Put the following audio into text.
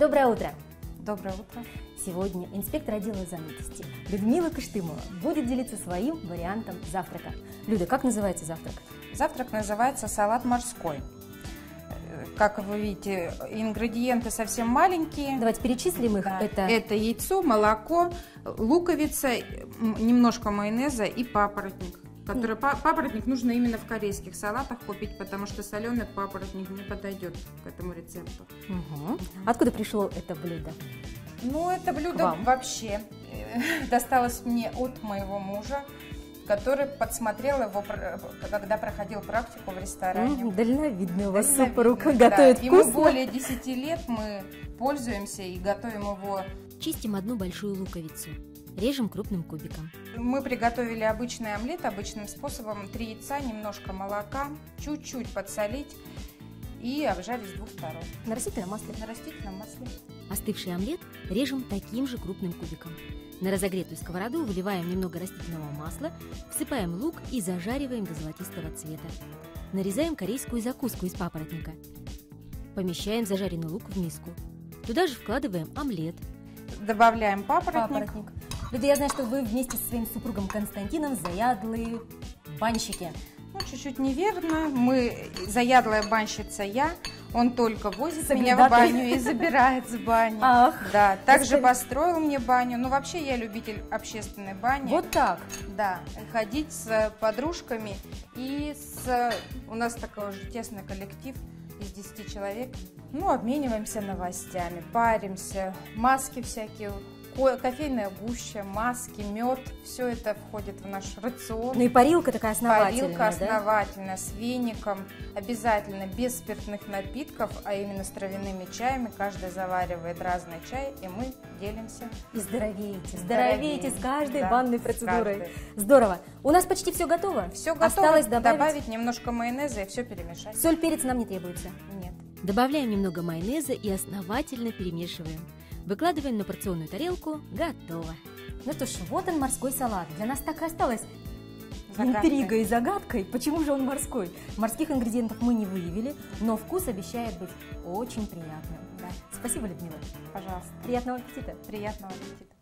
Доброе утро! Доброе утро. Сегодня инспектор отдела занятости Людмила Кыштымова будет делиться своим вариантом завтрака. Люда, как называется завтрак? Завтрак называется салат морской. Э, Как вы видите, ингредиенты совсем маленькие. Давайте перечислим их. Да. Это, Это яйцо, молоко, луковица, немножко майонеза и папоротник. Который, па- папоротник нужно именно в корейских салатах купить, потому что соленый папоротник не подойдет к этому рецепту. Мгм. Откуда пришло это блюдо? Ну, это блюдо вообще э, досталось мне от моего мужа, который подсмотрел его, когда проходил практику в ресторане. М, Дальновидный у вас супруг, да. готовит Ему вкусно. более 10 лет мы пользуемся и готовим его. Чистим одну большую луковицу. Режем крупным кубиком. Мы приготовили обычный омлет обычным способом. Три яйца, немножко молока, чуть-чуть подсолить и обжарить с двух сторон. На растительном масле. На растительном масле. Остывший омлет режем таким же крупным кубиком. На разогретую сковороду выливаем немного растительного масла, всыпаем лук и зажариваем до золотистого цвета. Нарезаем корейскую закуску из папоротника. Помещаем зажаренный лук в миску. Туда же вкладываем омлет. Добавляем папоротник. Папоротник. Люда, я знаю, что вы вместе со своим супругом Константином заядлые банщики. Ну, чуть-чуть неверно. Мы заядлая банщица я. Он только возит меня в баню и забирает с бани. Ах, Да, также Расскажи. построил мне баню. Ну, вообще я любитель общественной бани. вот так. Да, ходить с подружками и с... У нас такой уже тесный коллектив из 10 человек. Ну, обмениваемся новостями, паримся, маски всякие, кофейная гуща, маски, мед. Все это входит в наш рацион. Ну и парилка такая основательная, Парилка да? основательно, с веником, обязательно без спиртных напитков, а именно с травяными чаями. Каждый заваривает разный чай, и мы делимся. И здоровеете, здоровеете с каждой Да, банной процедурой. каждой. Здорово. У нас почти все готово. Все готово. Осталось добавить. немножко майонеза и все перемешать. Соль, перец нам не требуется. Нет. Добавляем немного майонеза и основательно перемешиваем. Выкладываем на порционную тарелку. Готово. Ну что ж, вот он морской салат. Для нас так и осталось Загадкой. интригой и загадкой, почему же он морской. Морских ингредиентов мы не выявили, но вкус обещает быть очень приятным. Да. Спасибо, Людмила. Пожалуйста. Приятного аппетита. Приятного аппетита.